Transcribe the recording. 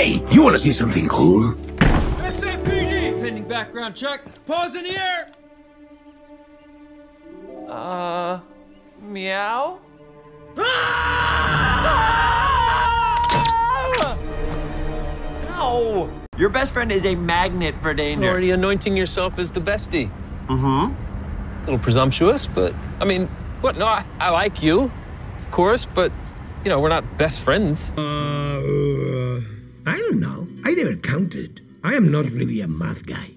Hey, you want to see something cool? SAPD! Pending background check. Pause in the air! Uh, meow? Ow! Your best friend is a magnet for danger. You're Already anointing yourself as the bestie. Mm-hmm. A little presumptuous, but I mean, what? No, I, I like you, of course, but you know, we're not best friends. Uh, I don't know. I never counted. I am not really a math guy.